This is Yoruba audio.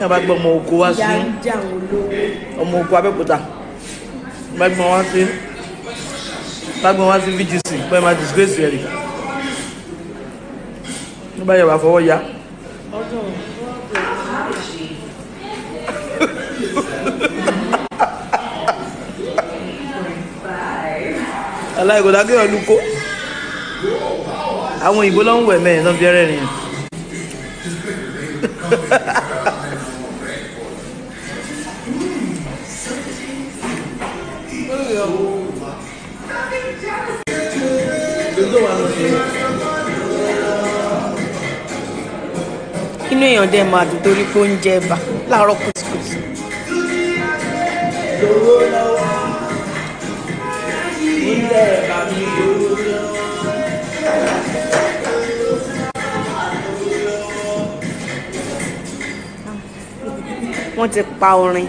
ní àbá gbọ́ ọmọ oko wá sí. Ọmọ oko abẹ́òkúta. Bá gbọ́n wá sí. Bá gbọ́n wá sí VGC bẹ́ẹ̀ máa disgrace rẹ̀ ní bá yẹ wà fọwọ́ ya. Aláìkọ̀dá kí ọdún kó. Àwọn òyìnbó ń wẹ̀ mẹ́rin náà bí ẹrẹ́ rìn inú èèyàn dẹ̀ máa dùn torí pé ó ń jẹ ẹ̀bà kùtùkùtù. wọ́n ti pa orin